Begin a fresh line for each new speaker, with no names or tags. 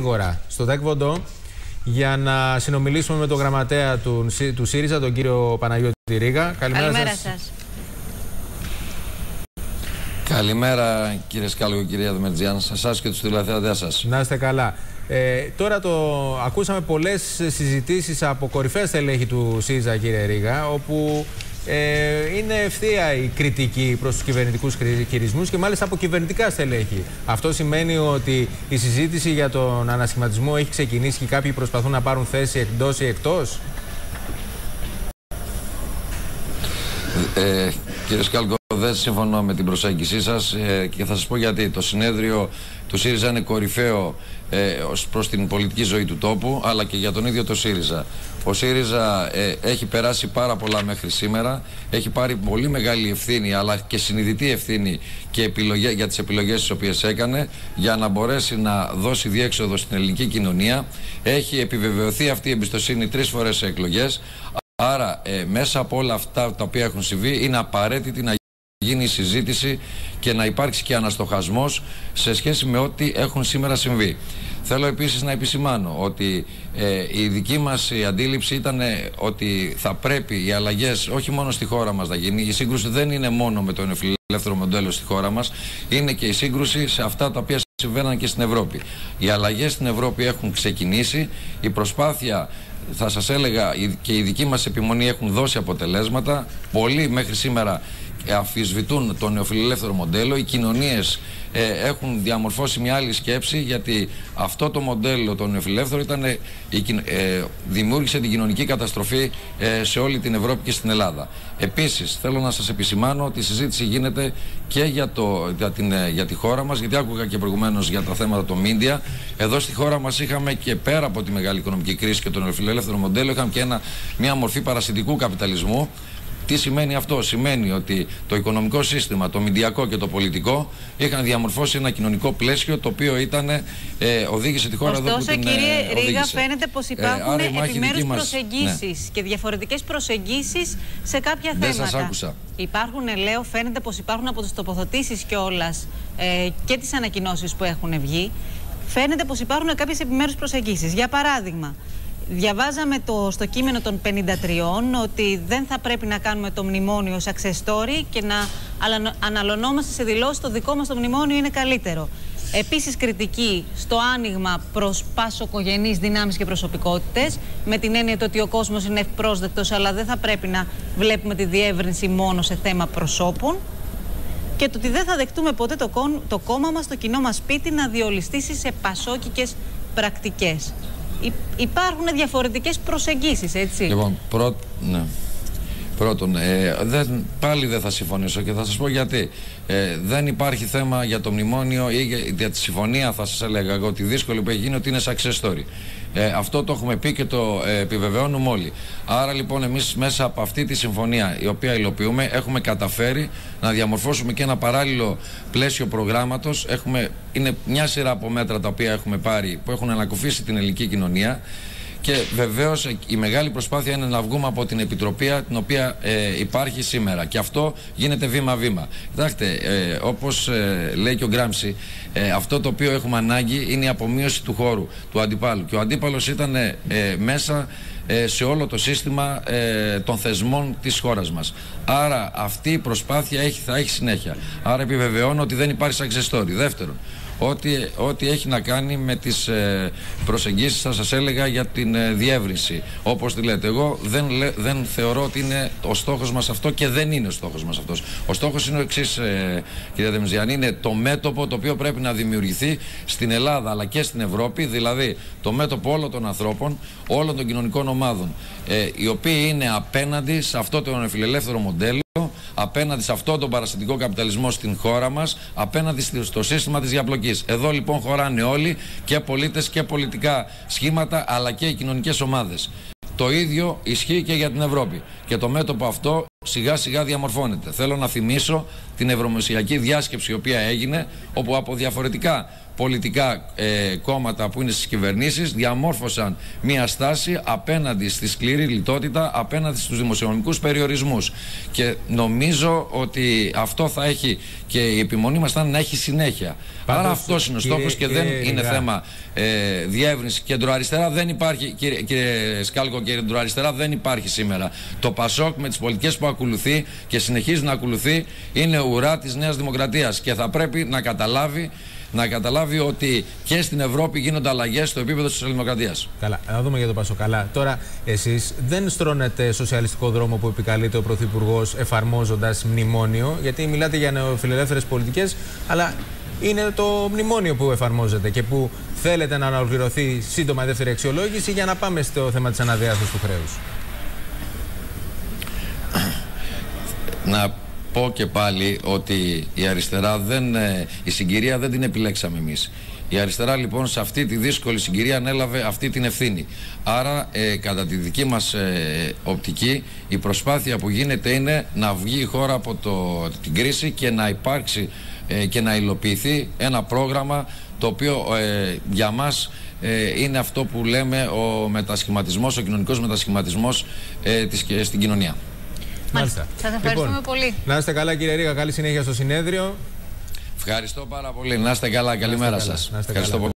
γρήγορα στο Τέκβοντο για να συνομιλήσουμε με τον γραμματέα του, του ΣΥΡΙΖΑ, τον κύριο Παναγιώτη Ρίγα.
Καλημέρα, Καλημέρα σας.
Καλημέρα κύριε Σκάλογο, κυρία Δεμερτζιάν, σε εσάς και τους τηλεθεατές σας.
Να είστε καλά. Ε, τώρα το ακούσαμε πολλές συζητήσεις από κορυφαία στελέχη του ΣΥΡΙΖΑ, κύριε Ρίγα, όπου ε, είναι ευθεία η κριτική προς τους κυβερνητικούς χειρισμούς και μάλιστα από κυβερνητικά στελέχη. Αυτό σημαίνει ότι η συζήτηση για τον ανασχηματισμό έχει ξεκινήσει και κάποιοι προσπαθούν να πάρουν θέση εκτός ή εκτός;
Ε, κύριε Σκάλκο, δεν συμφωνώ με την προσέγγιση σας ε, και θα σας πω γιατί. Το συνέδριο του ΣΥΡΙΖΑ είναι κορυφαίο ε, ως προς την πολιτική ζωή του τόπου, αλλά και για τον ίδιο το ΣΥΡΙΖΑ. Ο ΣΥΡΙΖΑ ε, έχει περάσει πάρα πολλά μέχρι σήμερα, έχει πάρει πολύ μεγάλη ευθύνη, αλλά και συνειδητή ευθύνη και επιλογέ, για τις επιλογές τις οποίες έκανε, για να μπορέσει να δώσει διέξοδο στην ελληνική κοινωνία. Έχει επιβεβαιωθεί αυτή η εμπιστοσύνη τρεις φορές σε εκλογές, Άρα, ε, μέσα από όλα αυτά τα οποία έχουν συμβεί, είναι απαραίτητη να γίνει η συζήτηση και να υπάρξει και αναστοχασμός σε σχέση με ό,τι έχουν σήμερα συμβεί. Θέλω επίσης να επισημάνω ότι ε, η δική μας η αντίληψη ήταν ότι θα πρέπει οι αλλαγές όχι μόνο στη χώρα μας να γίνει. Η σύγκρουση δεν είναι μόνο με το ελεύθερο μοντέλο στη χώρα μας, είναι και η σύγκρουση σε αυτά τα οποία συμβαίναν και στην Ευρώπη. Οι αλλαγές στην Ευρώπη έχουν ξεκινήσει, η προσπάθεια θα σας έλεγα και η δική μας επιμονή έχουν δώσει αποτελέσματα. Πολλοί μέχρι σήμερα αφισβητούν το νεοφιλελεύθερο μοντέλο. Οι κοινωνίες ε, έχουν διαμορφώσει μια άλλη σκέψη γιατί αυτό το μοντέλο το νεοφιλελεύθερο ήταν, ε, ε, δημιούργησε την κοινωνική καταστροφή ε, σε όλη την Ευρώπη και στην Ελλάδα. Επίσης θέλω να σας επισημάνω ότι η συζήτηση γίνεται και για, το, για, την, για τη χώρα μας γιατί άκουγα και προηγουμένως για τα θέματα των μίντια. Εδώ στη χώρα μας είχαμε και πέρα από τη μεγάλη οικονομική κρίση και το νεοφιλελεύθερο μοντέλο είχαμε και ένα, μια μορφή παρασυντικού καπιταλισμού τι σημαίνει αυτό, Σημαίνει ότι το οικονομικό σύστημα, το μηντιακό και το πολιτικό είχαν διαμορφώσει ένα κοινωνικό πλαίσιο το οποίο ήταν, ε, οδήγησε τη χώρα
Ωστόσο,
εδώ που την
κύριε
ε,
Ρίγα, φαίνεται πως
ε,
υπάρχουν ε, επιμέρους προσεγγίσεις ναι. και διαφορετικές προσεγγίσεις σε κάποια
Δεν
θέματα.
Σας άκουσα.
Υπάρχουν, λέω, φαίνεται πως υπάρχουν από τις τοποθετήσεις κιόλας ε, και τις ανακοινώσεις που έχουν βγει. Φαίνεται πως υπάρχουν κάποιες επιμέρους προσεγγίσεις. Για παράδειγμα, Διαβάζαμε το, στο κείμενο των 53 ότι δεν θα πρέπει να κάνουμε το μνημόνιο ως success story και να αναλωνόμαστε σε δηλώσεις το δικό μας το μνημόνιο είναι καλύτερο. Επίσης κριτική στο άνοιγμα προς πάσοκογενείς δυνάμεις και προσωπικότητες με την έννοια ότι ο κόσμος είναι ευπρόσδεκτος αλλά δεν θα πρέπει να βλέπουμε τη διεύρυνση μόνο σε θέμα προσώπων και το ότι δεν θα δεχτούμε ποτέ το, το κόμμα μας, το κοινό μας σπίτι να διολυστήσει σε πασόκικες πρακτικές υπάρχουν διαφορετικές προσεγγίσεις, έτσι.
Λοιπόν, πρώτ, ναι. Πρώτον, ε, δεν, πάλι δεν θα συμφωνήσω και θα σας πω γιατί. Ε, δεν υπάρχει θέμα για το μνημόνιο ή για, για τη συμφωνία, θα σας έλεγα εγώ, ότι δύσκολη που έχει γίνει ότι είναι success story. Ε, αυτό το έχουμε πει και το ε, επιβεβαιώνουμε όλοι. Άρα λοιπόν εμείς μέσα από αυτή τη συμφωνία η οποία υλοποιούμε έχουμε καταφέρει να διαμορφώσουμε και ένα παράλληλο πλαίσιο προγράμματος. Έχουμε, είναι μια σειρά από μέτρα τα οποία έχουμε πάρει που έχουν ανακουφίσει την ελληνική κοινωνία και βεβαίως η μεγάλη προσπάθεια είναι να βγούμε από την επιτροπή την οποία ε, υπάρχει σήμερα. Και αυτό γίνεται βήμα-βήμα. Κοιτάξτε, ε, όπως ε, λέει και ο Γκράμψη, ε, αυτό το οποίο έχουμε ανάγκη είναι η απομείωση του χώρου του αντιπάλου. Και ο αντίπαλος ήταν μέσα σε όλο το σύστημα των θεσμών της χώρας μας. Άρα αυτή η προσπάθεια έχει, θα έχει συνέχεια. Άρα επιβεβαιώνω ότι δεν υπάρχει success Δεύτερον, ό,τι, ό,τι έχει να κάνει με τις ε, προσεγγίσεις θα σας έλεγα για την ε, διεύρυνση. Όπως τη λέτε εγώ δεν, δεν θεωρώ ότι είναι ο στόχος μας αυτό και δεν είναι ο στόχος μας αυτός. Ο στόχος είναι ο εξής, ε, κυρία Δεμιζιανή είναι το μέτωπο το οποίο πρέπει να δημιουργηθεί στην Ελλάδα αλλά και στην Ευρώπη δηλαδή το μέτωπο όλων των ανθρώπων όλων των κοινωνικών ομάδων ε, οι οποίοι είναι απέναντι σε αυτό το φιλελεύθερο μοντέλο απέναντι σε αυτό τον παραστατικό καπιταλισμό στην χώρα μας, απέναντι στο σύστημα της διαπλοκής. Εδώ λοιπόν χωράνε όλοι και πολίτες και πολιτικά σχήματα, αλλά και οι κοινωνικές ομάδες. Το ίδιο ισχύει και για την Ευρώπη. Και το μέτωπο αυτό σιγά σιγά διαμορφώνεται. Θέλω να θυμίσω την ευρωμεσιακή διάσκεψη η οποία έγινε, όπου από διαφορετικά πολιτικά ε, κόμματα που είναι στις κυβερνήσεις διαμόρφωσαν μια στάση απέναντι στη σκληρή λιτότητα, απέναντι στους δημοσιονομικούς περιορισμούς. Και νομίζω ότι αυτό θα έχει και η επιμονή μας θα να έχει συνέχεια. Πάντως, Άρα αυτός είναι ο στόχος και δεν είναι θέμα ε, διεύρυνση κεντροαριστερά. Δεν υπάρχει, κύριε, κύριε Σκάλκο, κεντροαριστερά δεν υπάρχει σήμερα. Το Πασόκ με τις πολιτικές που ακολουθεί και συνεχίζει να ακολουθεί είναι ουρά της Νέας Δημοκρατίας και θα πρέπει να καταλάβει να καταλάβει ότι και στην Ευρώπη γίνονται αλλαγές στο επίπεδο της Σοσιαλδημοκρατίας.
Καλά, να δούμε για το Πασό. Καλά. Τώρα, εσείς δεν στρώνετε σοσιαλιστικό δρόμο που επικαλείται ο Πρωθυπουργός εφαρμόζοντας μνημόνιο, γιατί μιλάτε για νεοφιλελεύθερες πολιτικές, αλλά είναι το μνημόνιο που εφαρμόζεται και που θέλετε να αναολοκληρωθεί σύντομα η δεύτερη αξιολόγηση για να πάμε στο θέμα της αναδιάθεσης του χρέους.
Να πω και πάλι ότι η αριστερά δεν, ε, η συγκυρία δεν την επιλέξαμε εμείς. Η αριστερά λοιπόν σε αυτή τη δύσκολη συγκυρία ανέλαβε αυτή την ευθύνη. Άρα ε, κατά τη δική μας ε, οπτική η προσπάθεια που γίνεται είναι να βγει η χώρα από το, την κρίση και να υπάρξει και να υλοποιηθεί ένα πρόγραμμα το οποίο για μας είναι αυτό που λέμε ο μετασχηματισμός, ο κοινωνικός μετασχηματισμός της, στην κοινωνία.
Μάλιστα. Σας ευχαριστούμε λοιπόν, πολύ.
Να είστε καλά, κύριε Ρίγα. Καλή συνέχεια στο συνέδριο.
Ευχαριστώ πάρα πολύ. Να είστε καλά. Καλημέρα σας. Ευχαριστώ πολύ.